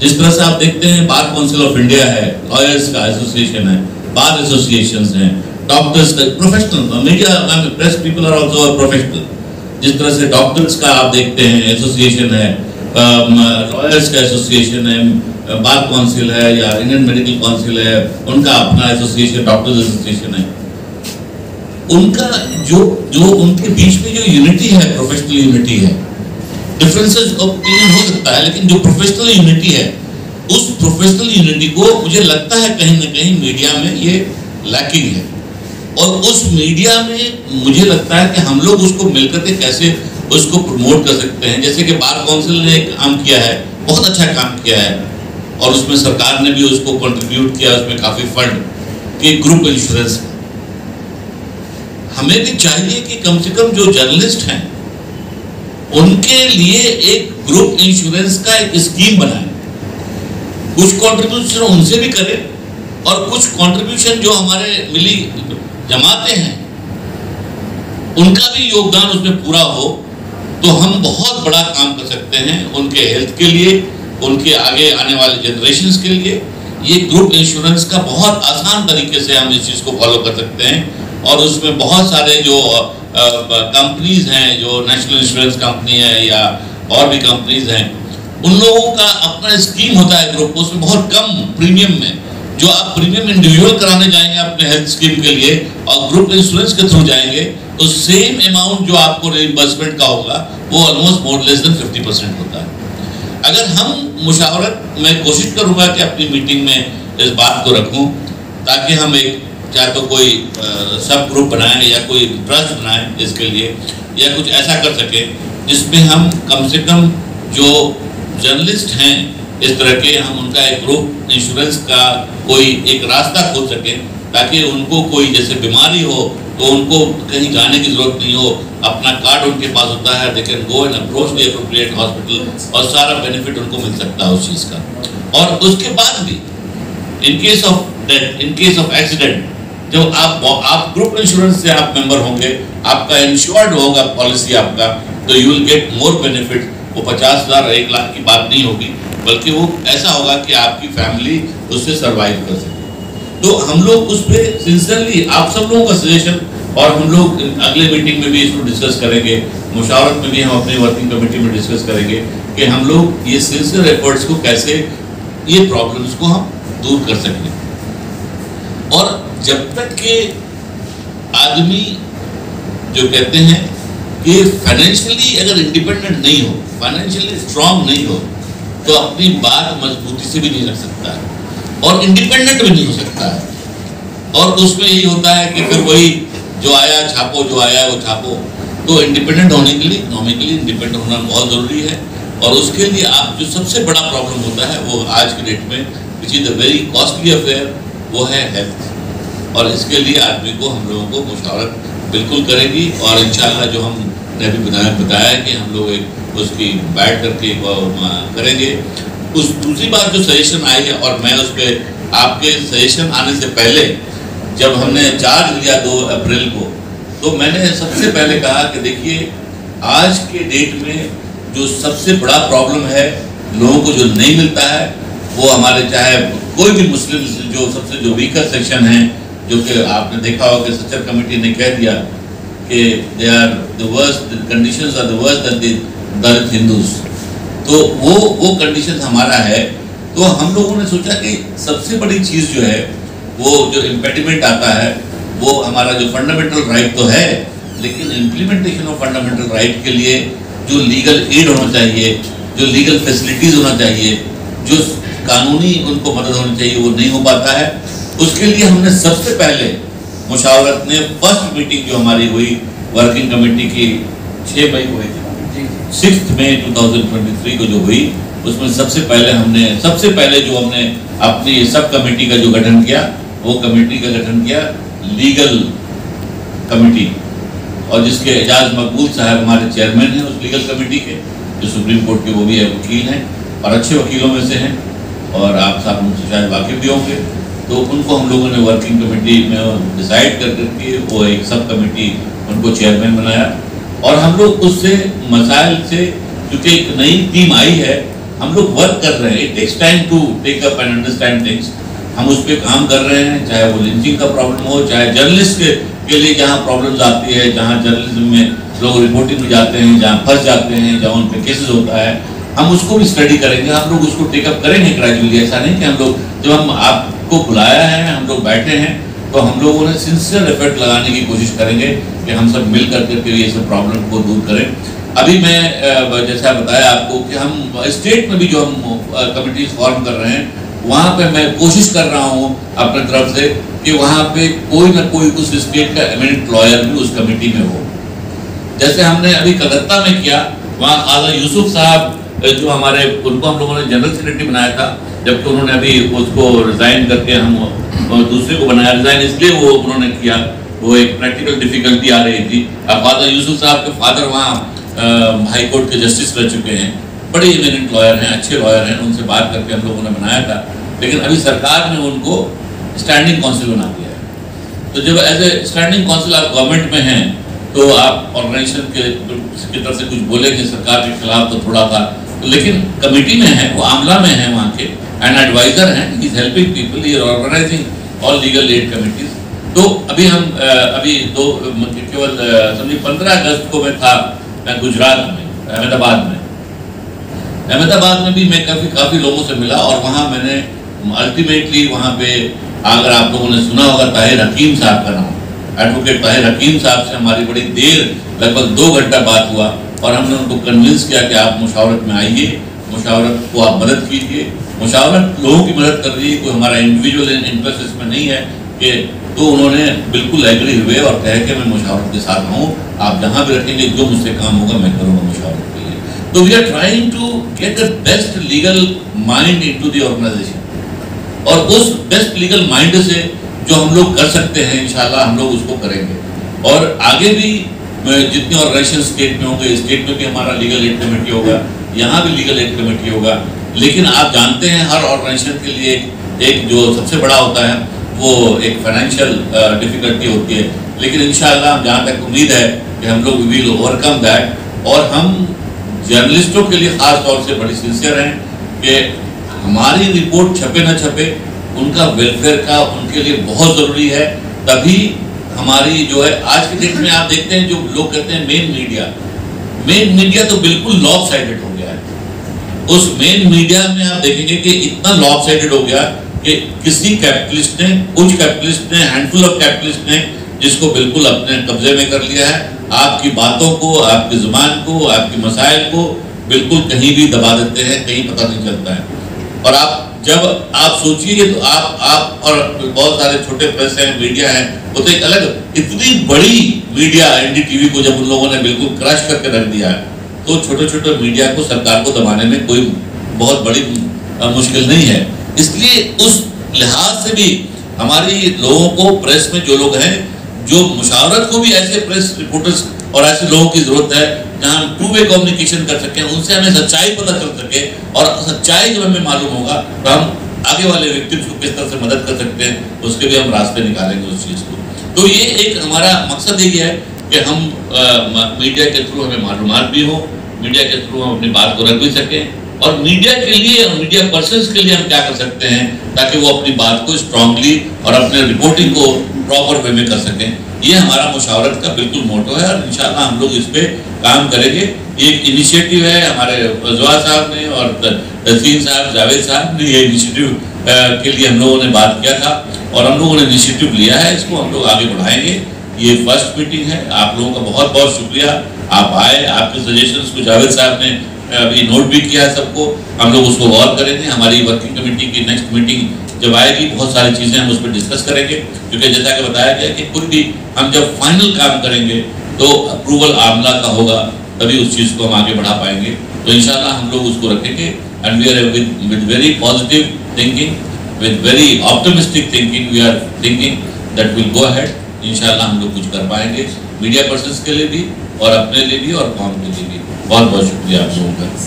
जिस तरह से आप देखते हैं, बार काउंसिल ऑफ़ इंडिया है, लॉयर्स का एसोसिएशन है, बार एसोसिएशन हैं, डॉक्टर्स का professional media press people are also professional जिस तरह से डॉक्टर्स का आप देखते हैं एसोसिएशन है लॉयर्स का एसोसिएशन है, बार काउंसिल है या इंडियन मेडिकल काउंसिल है, उनका अपना एसोसिएशन डॉक्टर्स एसोसिएशन है। उनका जो जो उनके बीच में जो यूनिटी है प्रोफेशनल यूनिटी है डिफरेंसेस ओपिनियन हो सकता है, लेकिन जो प्रोफेशनल यूनिटी है, उस प्रोफेशनल यूनिटी को मुझे लगता है कहीं ना कहीं मीडिया में ये लैकिंग है। और उस मीडिया में मुझे लगता है कि हम लोग उसको मिलकर के कैसे उसको प्रमोट कर सकते हैं। जैसे कि बार काउंसिल ने काम किया है, बहुत अच्छा काम किया है, और उसमें सरकार ने भी उसको कंट्रीब्यूट किया, उसमें काफ़ी फंड कि ग्रुप इंश्योरेंस हमें भी चाहिए कि कम से कम जो जर्नलिस्ट हैं उनके लिए एक ग्रुप इंश्योरेंस का एक स्कीम बनाए। कुछ कंट्रीब्यूशन उनसे भी करें और कुछ कंट्रीब्यूशन जो हमारे मिली जमाते हैं, उनका भी योगदान उसमें पूरा हो तो हम बहुत बड़ा काम कर सकते हैं उनके हेल्थ के लिए, उनके आगे आने वाले जनरेशन के लिए। ये ग्रुप इंश्योरेंस का बहुत आसान तरीके से हम इस चीज़ को फॉलो कर सकते हैं और उसमें बहुत सारे जो कंपनीज़ हैं जो नेशनल इंश्योरेंस कंपनी है या और भी कंपनीज़ हैं, उन लोगों का अपना स्कीम होता है ग्रुप उसमें बहुत कम प्रीमियम में, जो आप प्रीमियम इंडिविजुअल कराने जाएँगे अपने हेल्थ स्कीम के लिए और ग्रुप इंश्योरेंस के थ्रू जाएँगे तो सेम अमाउंट जो आपको रिइम्बर्समेंट का होगा, वो almost more less than fifty percent होता है। अगर हम मुशावरत, मैं कोशिश करूँगा कि अपनी मीटिंग में इस बात को रखूँ, ताकि हम एक चाहे तो कोई सब ग्रुप बनाए या कोई ट्रस्ट बनाए इसके लिए, या कुछ ऐसा कर सके, जिसमें हम कम से कम जो जर्नलिस्ट हैं, इस तरह के हम उनका एक ग्रुप इंश्योरेंस का कोई एक रास्ता खोल सकें, ताकि उनको कोई जैसे बीमारी हो तो उनको कहीं जाने की ज़रूरत नहीं हो, अपना कार्ड उनके पास होता है they can go and approach the appropriate hospital और सारा बेनिफिट उनको मिल सकता है उस चीज़ का। और उसके बाद भी in case of death in case of accident जब आप आप ग्रुप इंश्योरेंस से आप मेंबर होंगे, आपका इंश्योर्ड होगा पॉलिसी आपका तो you will get more benefit वो पचास हज़ार एक लाख की बात नहीं होगी, बल्कि वो ऐसा होगा कि आपकी फैमिली उससे सरवाइव कर सके। तो हम लोग उस पर सिंसियरली आप सब लोगों का सजेशन और हम लोग अगले मीटिंग में भी इसको डिस्कस करेंगे। मुशावरत में भी हम अपनी वर्किंग कमेटी में डिस्कस करेंगे कि हम लोग ये सिंसियर एफर्ट्स को कैसे, ये प्रॉब्लम्स को हम दूर कर सकें। और जब तक के आदमी जो कहते हैं कि फाइनेंशियली अगर इंडिपेंडेंट नहीं हो फाइनेंशियली स्ट्रांग नहीं हो तो अपनी बात मजबूती से भी नहीं रख सकता है और इंडिपेंडेंट भी नहीं हो सकता। है और उसमें यही होता है कि फिर वही जो आया, छापो, जो आया, वो छापो। तो इंडिपेंडेंट होने के लिए इकोनॉमिकली इंडिपेंडेंट होना बहुत ज़रूरी है। और उसके लिए आप जो सबसे बड़ा प्रॉब्लम होता है, वो आज के डेट में which is a very costly affair वो है हेल्थ और इसके लिए आदमी को हम लोगों को मुशावरत बिल्कुल करेगी और इन जो हमने भी बताया बताया कि हम लोग एक, उसकी बैठ करके करेंगे। उस दूसरी बात जो सजेशन आई है, और मैं उस पर आपके सजेशन आने से पहले, जब हमने चार्ज लिया दो अप्रैल को तो मैंने सबसे पहले कहा कि देखिए, आज के डेट में जो सबसे बड़ा प्रॉब्लम है, लोगों को जो नहीं मिलता है, वो हमारे, चाहे कोई भी मुस्लिम, जो सबसे जो वीकर सेक्शन है जो कि आपने देखा होगा कि सचर कमेटी ने कह दिया कि they are the worst conditions are the worst Dalit Hindus तो वो वो कंडीशन हमारा है। तो हम लोगों ने सोचा कि सबसे बड़ी चीज़ जो है, वो जो इम्पेडिमेंट आता है, वो हमारा जो फंडामेंटल राइट तो है, लेकिन इम्प्लीमेंटेशन ऑफ़ फंडामेंटल राइट के लिए जो लीगल एड होना चाहिए, जो लीगल फैसिलिटीज़ होना चाहिए, जो कानूनी उनको मदद होनी चाहिए, वो नहीं हो पाता है। उसके लिए हमने सबसे पहले मुशावरत ने फ़र्स्ट मीटिंग जो हमारी हुई वर्किंग कमेटी की छः मई को हुई थी। सिक्स मई 2023 को जो हुई उसमें सबसे पहले हमने सबसे पहले जो हमने अपनी सब कमेटी का जो गठन किया वो कमेटी का गठन किया लीगल कमेटी और जिसके एजाज मकबूल साहब हमारे चेयरमैन हैं उस लीगल कमेटी के जो सुप्रीम कोर्ट के वो भी है वकील हैं और अच्छे वकीलों में से हैं और आप साहब उनसे शायद वाकिफ भी होंगे। तो उनको हम लोगों ने वर्किंग कमेटी में डिसाइड कर करके वो एक सब कमेटी उनको चेयरमैन बनाया। और हम लोग उससे मसाइल से क्योंकि एक नई टीम आई है हम लोग वर्क कर रहे हैं। Takes time to take up and understand things हम उस पर काम कर रहे हैं चाहे वो लिंचिंग का प्रॉब्लम हो चाहे जर्नलिस्ट के, के लिए जहाँ प्रॉब्लम्स आती है जहाँ जर्नलिज्म में लोग रिपोर्टिंग में जाते हैं जहाँ फंस जाते हैं जहाँ उन पर केसेस होता है। हम उसको भी स्टडी करेंगे हम लोग उसको टेकअप करेंगे ग्रेजुअली ऐसा नहीं कि हम लोग जब हम आपको बुलाया है, हम लोग बैठे हैं तो हम लोगों ने सिंसियर एफर्ट लगाने की कोशिश करेंगे कि हम सब मिल कर करके ये सब प्रॉब्लम को दूर करें। अभी मैं जैसा बताया आपको कि हम स्टेट में भी जो हम कमिटीज फॉर्म कर रहे हैं, वहाँ पे मैं कोशिश कर रहा हूँ अपने तरफ़ से कि वहाँ पे कोई ना कोई उस स्टेट का एमिनेंट लॉयर भी उस कमेटी में हो। जैसे हमने अभी कलकत्ता में किया, वहाँ खाजा यूसुफ साहब, जो हमारे, उनको हम लोगों ने जनरल सेक्रेटरी बनाया था जबकि उन्होंने अभी उसको रिजाइन करके हम दूसरे को बनाया रिजाइन इसलिए वो उन्होंने किया, वो एक प्रैक्टिकल डिफिकल्टी आ रही थी। फादर यूसुफ साहब के फादर वहाँ हाई कोर्ट के जस्टिस रह चुके हैं। बड़े इमिनेंट लॉयर हैं, अच्छे लॉयर हैं, उनसे बात करके हम लोगों ने बनाया था। लेकिन अभी सरकार ने उनको स्टैंडिंग काउंसिल बना दिया है। तो जब एज ए स्टैंडिंग काउंसिल आप गवर्नमेंट में हैं तो आप ऑर्गेनाइजेशन के, की तरफ़ से कुछ बोलेंगे, सरकार के खिलाफ तो थोड़ा था। लेकिन कमेटी में है, वो आमला में है वहाँ के। एंड एडवाइजर हैं is helping people he organising all legal aid committees तो अभी हम अभी दो केवल समझिए पंद्रह अगस्त को मैं था, मैं गुजरात में, अहमदाबाद में। अहमदाबाद में भी मैं काफ़ी काफ़ी लोगों से मिला और वहाँ मैंने अल्टीमेटली वहाँ पे अगर आप लोगों ने सुना होगा, ताहिर हकीम साहब का नाम। एडवोकेट ताहिर हकीम साहब से हमारी बड़ी देर, लगभग दो घंटा बात हुआ और हमने उनको कन्विंस किया कि आप मुशावरत में आइए, मुशावरत को आप मदद कीजिए। मुशावरत लोगों की मदद कर रही है, कोई हमारा इंडिविजुअल इंटरेस्ट इसमें नहीं है कि तो उन्होंने बिल्कुल एग्री हुए और कहे के मैं मुशावरत के साथ हूँ आप जहाँ भी रखेंगे, जो मुझसे काम होगा, मैं करूँगा मुशावरत के लिए। तो we are trying to get the best legal mind into the organisation और उस बेस्ट लीगल माइंड से जो हम लोग कर सकते हैं, इंशाल्लाह हम लोग उसको करेंगे। और आगे भी जितने ऑर्गेनाइजेशन स्टेट में होंगे स्टेट में भी हमारा लीगल एड कमेटी होगा, यहाँ भी लीगल एड कमेटी होगा। लेकिन आप जानते हैं हर ऑर्गेनाइजेशन के लिए एक, जो सबसे बड़ा होता है वो एक फाइनेंशियल डिफिकल्टी होती है। लेकिन इन जहाँ तक उम्मीद है कि हम लोग विल ओवरकम दैट और हम जर्नलिस्टों के लिए ख़ास तौर से बड़ी सिंसियर हैं कि हमारी रिपोर्ट छपे ना छपे उनका वेलफेयर का उनके लिए बहुत ज़रूरी है। तभी हमारी जो है आज के डेट में आप देखते हैं जो लोग कहते हैं मेन मीडिया मेन मीडिया तो बिल्कुल लॉप साइडेड हो गया है। उस मेन मीडिया में आप देखेंगे कि इतना लॉप साइडेड हो गया कि किसी कैपिटलिस्ट ने, कुछ कैपिटलिस्ट ने हैंडफुल ऑफ़ कैपिटलिस्ट ने जिसको बिल्कुल अपने कब्जे में कर लिया है, आपकी बातों को, आपकी ज़ुबान को, आपकी मसाइल को बिल्कुल कहीं भी दबा देते हैं, कहीं पता नहीं चलता है। और आप, जब आप सोचिए तो आप आप और बहुत सारे छोटे प्रेस हैं, मीडिया हैं, वो तो एक अलग, इतनी बड़ी मीडिया एनडीटीवी को जब उन लोगों ने बिल्कुल क्रश करके रख दिया है तो छोटे छोटे मीडिया को सरकार को दबाने में कोई बहुत बड़ी मुश्किल नहीं है। इसलिए उस लिहाज से भी हमारी लोगों को प्रेस में जो लोग हैं जो मुशावरत को भी ऐसे प्रेस रिपोर्टर्स और ऐसे लोगों की ज़रूरत है जहाँ टू वे कम्युनिकेशन कर सकें उनसे हमें सच्चाई पता चल सके और सच्चाई जब हमें मालूम होगा तो हम आगे वाले व्यक्ति को किस तरह से मदद कर सकते हैं उसके भी हम रास्ते निकालेंगे उस चीज़ को। तो ये एक हमारा मकसद यही है कि हम आ, मीडिया के थ्रू हमें मालूम भी हो मीडिया के थ्रू हम अपनी बात को रख भी सकें। और मीडिया के लिए मीडिया पर्सन के लिए हम क्या कर सकते हैं, ताकि वो अपनी बात को स्ट्रांगली और अपने रिपोर्टिंग को प्रॉपर वे में कर सकें। ये हमारा मुशावरत का बिल्कुल मोटो है, और इंशाल्लाह हम लोग इस पर काम करेंगे। एक इनिशिएटिव है हमारे रजवा साहब ने और तस्वीर साहब, जावेद साहब ने ये इनिशिएटिव के लिए हम लोगों ने बात किया था। और हम लोगों ने इनिशिएटिव लिया है, इसको हम लोग आगे बढ़ाएँगे। ये फ़र्स्ट मीटिंग है। आप लोगों का बहुत बहुत शुक्रिया। आप आए, आपके सजेशन को जावेद साहब ने अभी नोट भी किया है सबको, हम लोग उसको गौर करेंगे, हमारी वर्किंग कमेटी की नेक्स्ट मीटिंग जब आएगी, बहुत सारी चीज़ें हम उस पर डिस्कस करेंगे, क्योंकि जैसा कि बताया गया कि कुछ भी हम जब फाइनल काम करेंगे तो अप्रूवल आमला का होगा, तभी उस चीज़ को हम आगे बढ़ा पाएँगे। तो इंशाल्लाह हम लोग उसको रखेंगे and we are with very positive thinking with very optimistic thinking we are thinking that will go ahead इंशाल्लाह हम लोग कुछ कर पाएँगे। मीडिया पर्सन के लिए भी और अपने लिए भी और काम के लिए भी। बहुत बहुत शुक्रिया आप लोगों का।